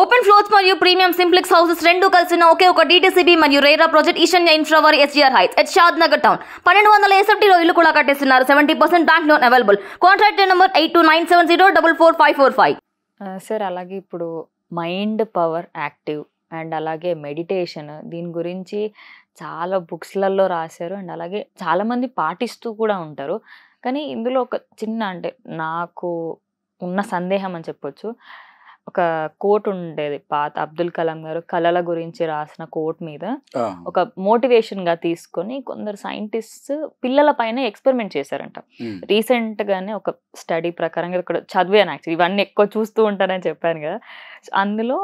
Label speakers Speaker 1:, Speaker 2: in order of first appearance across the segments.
Speaker 1: Open floors మరియు premium simplex houses రెండు కలిసిన ఒకే ఒక డీటీసీబీ మరియు RERA project Eshanya ఇన్ఫ్రావర్ SGR heights at Shadnagar town పన్నెండు వందల ఎస్ఎఫ్టీలో ఇల్లు కూడా కట్టేస్తున్నారు. Seventy percent bank loan available contract number eight two nine seven zero double four five four five
Speaker 2: sir అలాగే ఇప్పుడు మైండ్ పవర్ యాక్టివ్ అండ్ అలాగే మెడిటేషన్ దీని గురించి చాలా బుక్స్లలో రాశారు. అండ్ అలాగే చాలామంది పాటిస్తూ కూడా ఉంటారు. కానీ ఇందులో ఒక చిన్న అంటే నాకు ఉన్న సందేహం అని చెప్పొచ్చు. ఒక కోట్ ఉండేది. పాత అబ్దుల్ కలాం గారు కళల గురించి రాసిన కోట్ మీద ఒక మోటివేషన్గా తీసుకొని కొందరు సైంటిస్ట్ పిల్లల పైన ఎక్స్పెరిమెంట్ చేశారంట. రీసెంట్ గానే ఒక స్టడీ ప్రకారంగా ఇక్కడ చదివాను యాక్చువల్లీ ఇవన్నీ ఎక్కువ చూస్తూ ఉంటానని చెప్పాను కదా. అందులో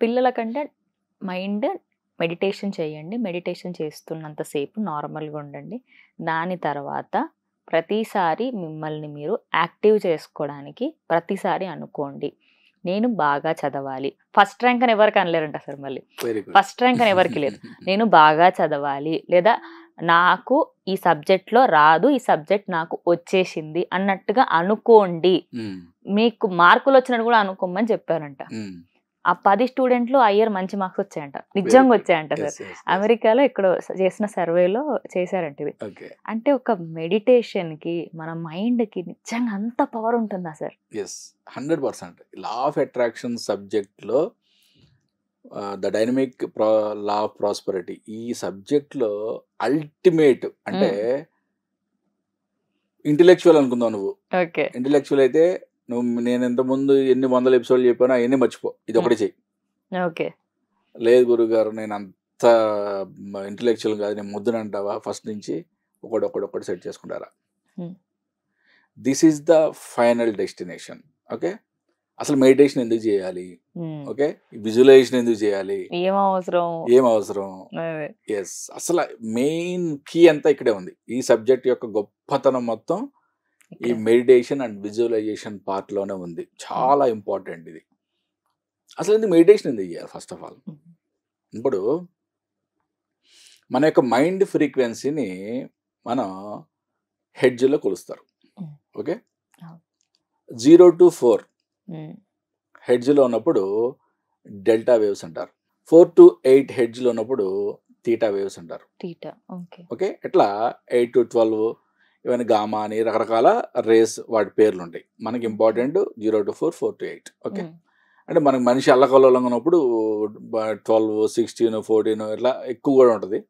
Speaker 2: పిల్లల కంటే మైండ్ మెడిటేషన్ చేయండి. మెడిటేషన్ చేస్తున్నంతసేపు నార్మల్గా ఉండండి. దాని తర్వాత ప్రతిసారి మిమ్మల్ని మీరు యాక్టివ్ చేసుకోవడానికి ప్రతిసారి అనుకోండి. నేను బాగా చదవాలి. ఫస్ట్ ర్యాంక్ అని ఎవరికి అనలేరంట సార్ మళ్ళీ. ఫస్ట్ ర్యాంక్ అని ఎవరికి లేదు. నేను బాగా చదవాలి. లేదా నాకు ఈ సబ్జెక్ట్లో రాదు ఈ సబ్జెక్ట్ నాకు వచ్చేసింది అన్నట్టుగా అనుకోండి. మీకు మార్కులు వచ్చినట్టు కూడా అనుకోమని చెప్పారంట. ఆ పది స్టూడెంట్లు అయ్యర్ మంచి మార్క్స్ వచ్చాయంట. నిజంగా. వచ్చాయంట సార్. అమెరికాలో ఇక్కడ చేసిన సర్వేలో చేశారంట ఇది అంటే ఒక మెడిటేషన్కి మన మైండ్కి నిజంగా అంత పవర్ ఉంటుందా sir?
Speaker 3: Yes, 100%. Law of attraction సబ్జెక్ట్లో the dynamic law of prosperity ఈ సబ్జెక్ట్లో అల్టిమేట్ అంటే ఇంటెలెక్చువల్ అనుకుందాం నువ్వు.
Speaker 2: ఓకే.
Speaker 3: ఇంటెలెక్చువల్ అయితే నువ్వు నేను ఇంత ముందు ఎన్ని వందల ఎపిసోడ్లు చెప్పానో అవన్నీ మర్చిపో. ఇది ఒకటి చెయ్యి.
Speaker 2: ఓకే
Speaker 3: లేదు గురుగారు నేను అంత ఇంటెలెక్చువల్ కాదు నేను ముద్దునంటావా ఫస్ట్ నుంచి ఒకటి ఒకటి ఒకటి సెట్ చేసుకుంటారా?
Speaker 2: Hmm.
Speaker 3: This is the final destination okay అసలు మెడిటేషన్ ఎందుకు చేయాలి? ఓకే విజువలైజేషన్ ఎందుకు చేయాలి?
Speaker 2: ఏం అవసరం?
Speaker 3: ఏం అవసరం?
Speaker 2: అదే.
Speaker 3: ఎస్ అసలు మెయిన్ కీ అంతా ఇక్కడే ఉంది. ఈ సబ్జెక్ట్ యొక్క గొప్పతనం మొత్తం ఈ. మెడిటేషన్ అండ్ విజువలైజేషన్ పార్ట్లోనే ఉంది. చాలా ఇంపార్టెంట్ ఇది. అసలు ఎందుకు మెడిటేషన్ ఎందుకు చేయాలి ఫస్ట్ ఆఫ్ ఆల్. ఇప్పుడు మన యొక్క మైండ్ ఫ్రీక్వెన్సీని మనం హెడ్జ్లో కొలుస్తారు. ఓకే. Zero to four. హెడ్జ్లో ఉన్నప్పుడు డెల్టా వేవ్స్ అంటారు. ఫోర్ టు ఎయిట్ హెడ్జ్లో ఉన్నప్పుడు తీటా వేవ్స్ అంటారు.
Speaker 2: ఓకే.
Speaker 3: ఓకే? ఇట్లా ఎయిట్ టు ట్వెల్వ్ ఇవన్నీ గామా అని రకరకాల రేస్ వాటి పేర్లు ఉంటాయి మనకి important zero to four four to eight. Okay. అంటే మనకి మనిషి అల్లకల్లోలంగా ఉన్నప్పుడు ట్వెల్వ్ సిక్స్టీన్ ఫోర్టీన్ ఇట్లా ఎక్కువ కూడా ఉంటుంది.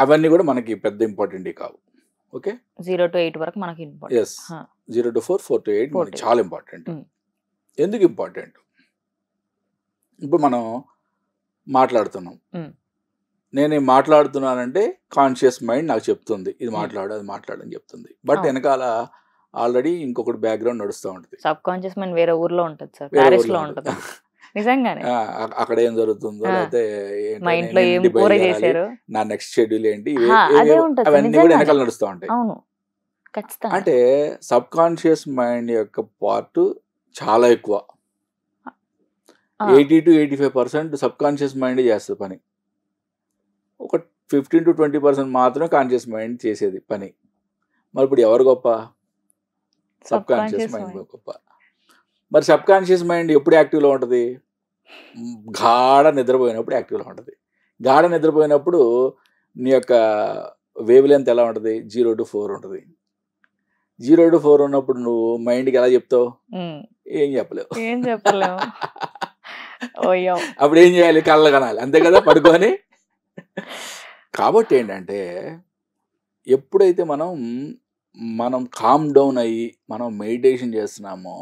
Speaker 3: అవన్నీ కూడా మనకి పెద్ద ఇంపార్టెంట్ కావు. ఓకే?
Speaker 2: జీరో టు ఎయిట్ వరకు మనకి
Speaker 3: yes. Zero to four four to eight మనకి చాలా ఇంపార్టెంట్. ఎందుకు ఇంపార్టెంట్? ఇప్పుడు మనం మాట్లాడుతున్నాం. నేను మాట్లాడుతున్నానంటే కాన్షియస్ మైండ్ నాకు చెప్తుంది. ఇది మాట్లాడు అది మాట్లాడు అని చెప్తుంది. బట్. వెనకాల ఆల్రెడీ ఇంకొకటి బ్యాక్గ్రౌండ్ నడుస్తూ ఉంటుంది.
Speaker 2: సబ్ కాన్షియస్ మైండ్ వేరే ఊర్లో ఉంటుంది సార్. ప్యారిస్లో
Speaker 3: ఉంటుంది.
Speaker 2: నిజంగానే.
Speaker 3: అక్కడ ఏం జరుగుతుందో. లేకపోతే
Speaker 2: మా ఇంట్లో ఏం కూర చేశారు?
Speaker 3: నా నెక్స్ట్ షెడ్యూల్ ఏంటి? అవన్నీ కూడా. వెనకాల నడుస్తూ ఉంటాయి.
Speaker 2: అవును. ఖచ్చితంగా.
Speaker 3: అంటే సబ్ కాన్షియస్ మైండ్ యొక్క పార్ట్ చాలా ఎక్కువ. Eighty to eighty five percent subconscious mind చేస్తుంది పని. ఫిఫ్టీన్ టు ట్వంటీ పర్సెంట్ మాత్రమే కాన్షియస్ మైండ్ చేసేది పని. మరి ఇప్పుడు ఎవరు గొప్ప? Subconscious mind. గొప్ప. మరి సబ్ కాన్షియస్ మైండ్ ఎప్పుడు యాక్టివ్లో ఉంటుంది? గాఢ నిద్రపోయినప్పుడు యాక్టివ్లో ఉంటుంది. గాఢ నిద్రపోయినప్పుడు నీ యొక్క వేవ్ లెంత్ ఎలా ఉంటుంది? జీరో టు ఫోర్ ఉంటుంది. జీరో టు ఫోర్ ఉన్నప్పుడు నువ్వు మైండ్కి ఎలా చెప్తావు? ఏం చెప్పలేవు.
Speaker 2: ఏం చెప్పలేము ఓయ్యో
Speaker 3: అప్పుడు ఏం చేయాలి? కళ్ళ కనాలి. అంతే కదా పడుకొని? కాబట్టి ఏంటంటే ఎప్పుడైతే మనం మనం కామ్ డౌన్ అయ్యి మనం మెడిటేషన్ చేస్తున్నామో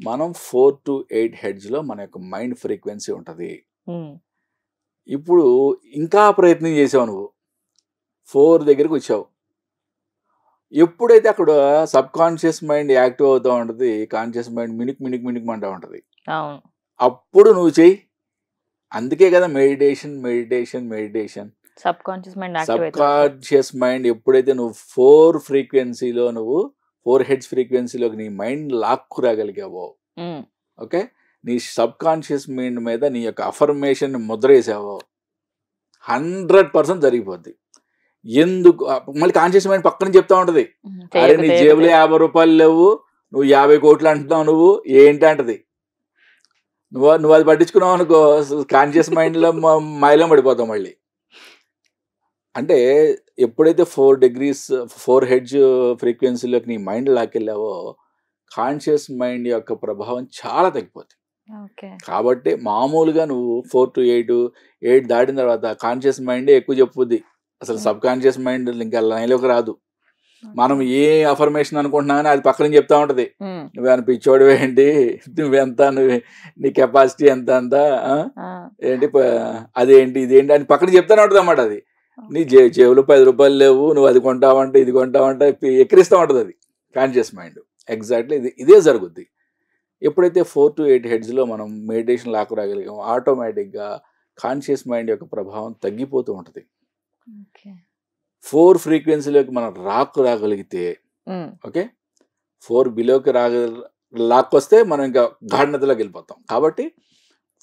Speaker 3: మనం ఫోర్ టు ఎయిట్ హెడ్జ్లో మన యొక్క మైండ్ ఫ్రీక్వెన్సీ ఉంటుంది. ఇప్పుడు ఇంకా ప్రయత్నం చేసావు నువ్వు. ఫోర్ దగ్గరికి వచ్చావు. ఎప్పుడైతే అక్కడ సబ్ కాన్షియస్ మైండ్ యాక్టివ్ అవుతూ ఉంటుంది కాన్షియస్ మైండ్ మినిక్ మినిక్ మినిక్ అంటూ ఉంటుంది. అప్పుడు నువ్వు చెయ్యి. అందుకే కదా meditation meditation meditation
Speaker 2: subconscious mind
Speaker 3: sub
Speaker 2: activate
Speaker 3: conscious mind ఎప్పుడైతే నువ్వు ఫోర్ ఫ్రీక్వెన్సీలో నువ్వు ఫోర్ హెడ్స్ ఫ్రీక్వెన్సీలోకి నీ మైండ్ లాక్కు రాగలిగావో ఓకే? నీ సబ్ కాన్షియస్ మైండ్ మీద నీ యొక్క అఫర్మేషన్ ముద్ర వేసావో హండ్రెడ్ పర్సెంట్ జరిగిపోద్ది. ఎందుకు? మళ్ళీ కాన్షియస్ మైండ్ పక్కన చెప్తా ఉంటది. అరే నీ జేబులో యాభై రూపాయలు లేవు నువ్వు యాభై కోట్లు అంటున్నావు నువ్వు ఏంటి అంటది? నువ్వు నువ్వు అది పట్టించుకున్నావు అనుకో కాన్షియస్ మైండ్లో మైలం పడిపోతావు మళ్ళీ. అంటే ఎప్పుడైతే ఫోర్ డిగ్రీస్ ఫోర్ హెడ్జ్ ఫ్రీక్వెన్సీలోకి నీ మైండ్ లాకెళ్ళావో కాన్షియస్ మైండ్ యొక్క ప్రభావం చాలా తగ్గిపోతుంది కాబట్టి మామూలుగా నువ్వు ఫోర్ టు ఎయిట్ ఎయిట్ దాటిన తర్వాత కాన్షియస్ మైండే ఎక్కువ చెప్పుద్ది. అసలు సబ్ కాన్షియస్ మైండ్ ఇంకా లైన్లోకి రాదు. మనం ఏ అఫర్మేషన్ అనుకుంటున్నా కానీ అది పక్కన చెప్తా ఉంటది. నువ్వేమైనా పిచ్చోడు ఏంటి? నువ్వెంత? నువ్వు నీ కెపాసిటీ ఎంత అంత ఏంటి అదేంటి? ఇదేంటి? అని పక్కన చెప్తానే ఉంటుంది అన్నమాట అది. నీ జే జేబులో పది రూపాయలు లేవు నువ్వు అది కొంటావంటే ఇది కొంటావంటే ఎక్కిరిస్తూ ఉంటుంది అది కాన్షియస్ మైండ్ ఎగ్జాక్ట్లీ ఇది ఇదే జరుగుద్ది. ఎప్పుడైతే ఫోర్ టు ఎయిట్ హెడ్స్లో మనం మెడిటేషన్ లాకు రాగలిగాం ఆటోమేటిక్గా కాన్షియస్ మైండ్ యొక్క ప్రభావం తగ్గిపోతూ ఉంటుంది.
Speaker 2: ఓకే.
Speaker 3: ఫోర్ ఫ్రీక్వెన్సీలోకి మనం రాకు రాగలిగితే ఓకే? ఫోర్ బిలోకి రాగ లాక్కొస్తే మనం ఇంకా గాఢనతలోకి వెళ్ళిపోతాం. కాబట్టి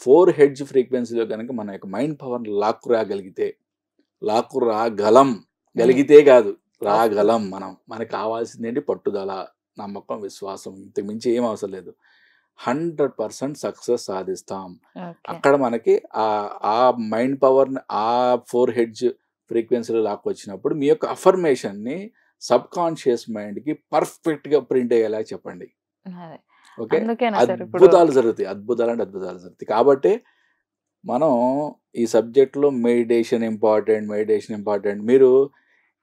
Speaker 3: ఫోర్ హెడ్జ్ ఫ్రీక్వెన్సీలో కనుక మన యొక్క మైండ్ పవర్ లాక్కు రాగలిగితే లాక్కు రాగలం గలిగితే కాదు. రాగలం మనం మనకు కావాల్సింది ఏంటి పట్టుదల నమ్మకం విశ్వాసం ఇంతకు మించి ఏం అవసరం లేదు. హండ్రెడ్ పర్సెంట్ సక్సెస్ సాధిస్తాం. అక్కడ మనకి ఆ ఆ మైండ్ పవర్ని ఆ ఫోర్ హెడ్జ్ ఫ్రీక్వెన్సీలో లాక్కొచ్చినప్పుడు మీ యొక్క అఫర్మేషన్ని సబ్ కాన్షియస్ మైండ్కి పర్ఫెక్ట్గా ప్రింట్ అయ్యేలా చెప్పండి. ఓకే? అద్భుతాలు జరుగుతాయి. అద్భుతాలు అంటే అద్భుతాలు జరుగుతాయి. కాబట్టి మనం ఈ సబ్జెక్ట్లో మెడిటేషన్ ఇంపార్టెంట్ మెడిటేషన్ ఇంపార్టెంట్. మీరు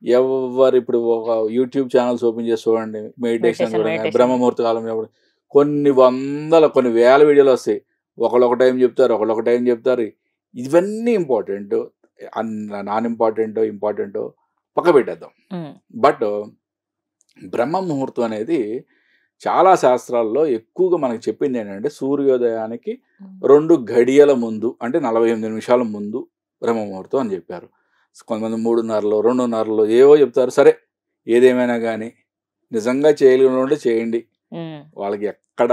Speaker 3: ఎవరు ఇప్పుడు ఒక యూట్యూబ్ ఛానల్స్ ఓపెన్ చేసి చూడండి మెడిటేషన్ చూడండి. బ్రహ్మముహూర్త కాలం చూడండి. కొన్ని వందల కొన్ని వేల వీడియోలు వస్తాయి. ఒకళ్ళు ఒక టైం చెప్తారు ఒకళ్ళు ఒక టైం చెప్తారు. ఇవన్నీ ఇంపార్టెంట్. నాన్ ఇంపార్టెంట్ ఇంపార్టెంట్ పక్క పెట్టేద్దాం బట్ బ్రహ్మ ముహూర్తం అనేది చాలా శాస్త్రాల్లో ఎక్కువగా మనకు చెప్పింది ఏంటంటే సూర్యోదయానికి రెండు గడియల ముందు అంటే నలభై ఎనిమిది నిమిషాల ముందు బ్రహ్మ ముహూర్తం అని చెప్పారు. కొంతమంది మూడున్నరలో రెండున్నరలో ఏవో చెప్తారు. సరే ఏదేమైనా కానీ నిజంగా చేయగలిగిన చేయండి. వాళ్ళకి ఎక్కడ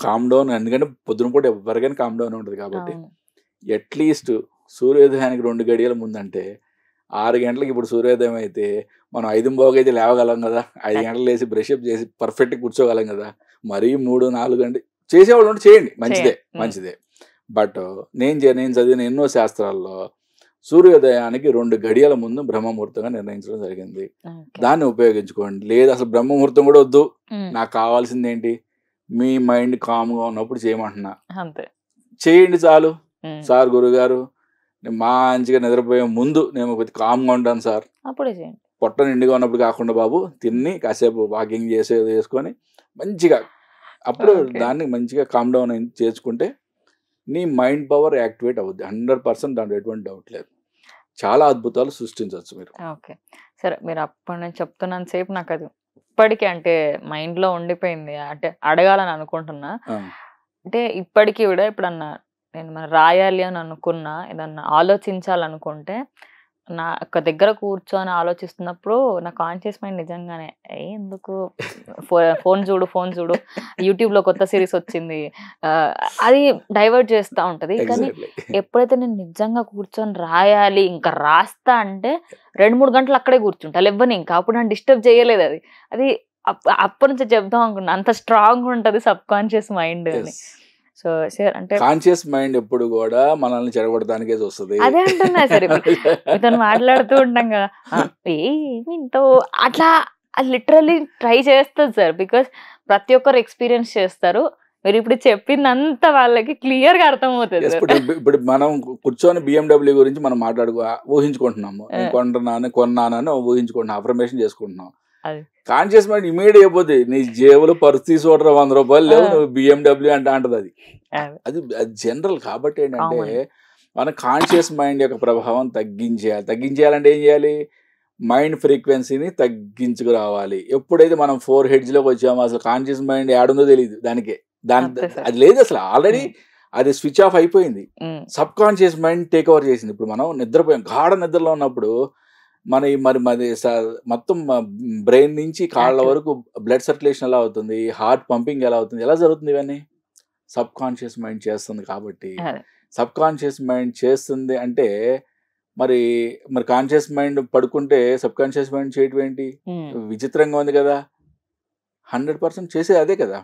Speaker 3: కామ్ డౌన్ ఎందుకంటే పొద్దున పూట ఎవరికైనా కామ్ డౌన్ ఉంటుంది కాబట్టి. అట్లీస్ట్ సూర్యోదయానికి రెండు గడియల ముందంటే ఆరు గంటలకు ఇప్పుడు సూర్యోదయం అయితే మనం ఐదు అయితే లేవగలం కదా. ఐదు గంటలు లేచి బ్రష్ అప్ చేసి పర్ఫెక్ట్ కూర్చోగలం కదా. మరీ మూడు నాలుగు గంటలు చేసేవాళ్ళు ఉంటే చేయండి. మంచిదే. మంచిదే. బట్ నేను నేను చదివిన ఎన్నో శాస్త్రాల్లో సూర్యోదయానికి రెండు గడియల ముందు బ్రహ్మముహూర్తంగా నిర్ణయించడం జరిగింది. దాన్ని ఉపయోగించుకోండి. లేదు అసలు బ్రహ్మముహూర్తం కూడా వద్దు. నాకు కావాల్సింది ఏంటి మీ మైండ్ కామ్గా ఉన్నప్పుడు చేయమంటున్నా.
Speaker 2: అంతే.
Speaker 3: చేయండి చాలు. సార్ గురుగారు నేను మంచిగా నిద్రపోయే ముందు నేను కొద్ది కామ్గా ఉంటాను సార్.
Speaker 2: అప్పుడే చేయండి.
Speaker 3: పొట్ట నిండుగా ఉన్నప్పుడు కాకుండా బాబు తిని కాసేపు వాకింగ్ చేసేది చేసుకొని మంచిగా అప్పుడు. దాన్ని మంచిగా కామ్ డౌన్ చేసుకుంటే నీ మైండ్ పవర్ యాక్టివేట్ అవుద్ది. హండ్రెడ్ పర్సెంట్ దాంట్లో ఎటువంటి డౌట్ లేదు. చాలా అద్భుతాలు సృష్టించవచ్చు మీరు.
Speaker 2: ఓకే. సరే మీరు అప్పటి నుంచి చెప్తున్నంత సేపు నాకు అది ఇప్పటికీ అంటే మైండ్లో ఉండిపోయింది. అంటే అడగాలని అనుకుంటున్నా. అంటే ఇప్పటికీ కూడా ఎప్పుడన్నా నేను మన రాయాలి అని అనుకున్నా ఏదన్నా ఆలోచించాలనుకుంటే నా ఒక దగ్గర కూర్చొని ఆలోచిస్తున్నప్పుడు నా కాన్షియస్ మైండ్ నిజంగానే "ఏ, ఎందుకు? ఫో- ఫోన్ చూడు ఫోన్ చూడు యూట్యూబ్లో కొత్త సిరీస్ వచ్చింది. అది డైవర్ట్ చేస్తూ ఉంటది. కానీ. ఎప్పుడైతే నేను నిజంగా కూర్చొని రాయాలి ఇంకా రాస్తా అంటే రెండు మూడు గంటలు అక్కడే కూర్చుంటా లేవని ఇంకా. అప్పుడు నన్ను డిస్టర్బ్ చేయలేదు అది. అది అప్ప- అప్పటి నుంచి చెప్దాం అనుకున్నా అంత స్ట్రాంగ్ ఉంటది సబ్ కాన్షియస్ మైండ్ అని. సో అంటే
Speaker 3: కాన్షియస్ మైండ్ ఎప్పుడు కూడా మనల్ని చెడగొట్టడానికే చూస్తుంది
Speaker 2: అదే అంటున్నా సార్ ఇతను మాట్లాడుతూ ఉంటాం కదా "ఆ, ఏ ఏమి ఇంత అట్లా లిటరల్లీ ట్రై చేస్తుంది సార్ బికాస్ ప్రతి ఒక్కరు ఎక్స్పీరియన్స్ చేస్తారు మీరు ఇప్పుడు చెప్పిందంతా వాళ్ళకి క్లియర్గా అర్థమవుతుంది.
Speaker 3: ఇప్పుడు మనం కూర్చొని బిఎండబ్ల్యూ గురించి మనం మాట్లాడుకో ఊహించుకుంటున్నాము. కొంటున్నాను కొన్నానని ఊహించుకుంటున్నాం అఫర్మేషన్ చేసుకుంటున్నాం. కాన్షియస్ మైండ్ ఇమీడియట్ అయిపోద్ది. నీ జేబులో పర్సు చూడరా వంద రూపాయలు లేవు. నువ్వు బిఎండబ్ల్యూ అంటే అంటది అది.
Speaker 2: అది.
Speaker 3: జనరల్ కాబట్టి ఏంటంటే. మన కాన్షియస్ మైండ్ యొక్క ప్రభావం తగ్గించేయాలి. తగ్గించేయాలంటే ఏం చేయాలి? మైండ్ ఫ్రీక్వెన్సీని తగ్గించుకురావాలి. ఎప్పుడైతే మనం ఫోర్ హెడ్స్లోకి వచ్చామో అసలు కాన్షియస్ మైండ్ ఏడుందో తెలియదు దానికి. దాని. అది లేదు అసలు. ఆల్రెడీ అది స్విచ్ ఆఫ్ అయిపోయింది. Subconscious mind take over చేసింది. ఇప్పుడు మనం నిద్రపోయాం. గాఢ నిద్రలో ఉన్నప్పుడు మన మరి మరి మొత్తం బ్రెయిన్ నుంచి కాళ్ళ. వరకు బ్లడ్ సర్క్యులేషన్ ఎలా అవుతుంది? హార్ట్ పంపింగ్ ఎలా అవుతుంది? ఎలా జరుగుతుంది ఇవన్నీ? సబ్ కాన్షియస్ మైండ్ చేస్తుంది కాబట్టి. సబ్ కాన్షియస్ మైండ్ చేస్తుంది అంటే మరి మరి కాన్షియస్ మైండ్ పడుకుంటే సబ్ కాన్షియస్ మైండ్ చేయటం ఏంటి? విచిత్రంగా ఉంది కదా. హండ్రెడ్ పర్సెంట్ చేసేది అదే కదా.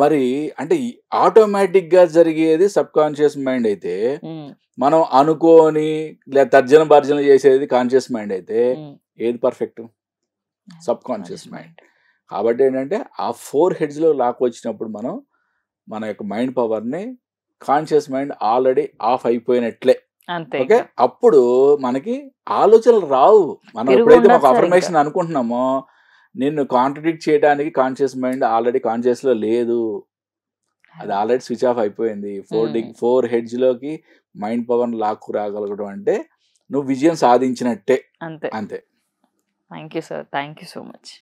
Speaker 3: మరి అంటే ఆటోమేటిక్గా జరిగేది సబ్ కాన్షియస్ మైండ్ అయితే మనం అనుకోని లేదా తర్జన భర్జన చేసేది కాన్షియస్ మైండ్ అయితే. ఏది పర్ఫెక్ట్? Sub conscious mind. కాబట్టి ఏంటంటే ఆ ఫోర్ హెడ్స్లో లాక్ వచ్చినప్పుడు మనం మన యొక్క మైండ్ పవర్ని కాన్షియస్ మైండ్ ఆల్రెడీ ఆఫ్ అయిపోయినట్లే.
Speaker 2: అంతే
Speaker 3: ఓకే? అప్పుడు మనకి ఆలోచనలు రావు. మనం ఎప్పుడైతే
Speaker 2: సార్
Speaker 3: అఫర్మేషన్ అనుకుంటున్నామో నిన్ను కాంట్రడిక్ట్ చేయడానికి కాన్షియస్ మైండ్ ఆల్రెడీ కాన్షియస్లో లేదు. అది ఆల్రెడీ స్విచ్ ఆఫ్ అయిపోయింది. ఫోర్ డి
Speaker 2: Hmm.
Speaker 3: ఫోర్ హెడ్స్లోకి మైండ్ పవర్ లాక్కు రాగలగడం అంటే నువ్వు విజయం సాధించినట్టే.
Speaker 2: అంతే.
Speaker 3: అంతే.
Speaker 2: Thank you sir thank you so much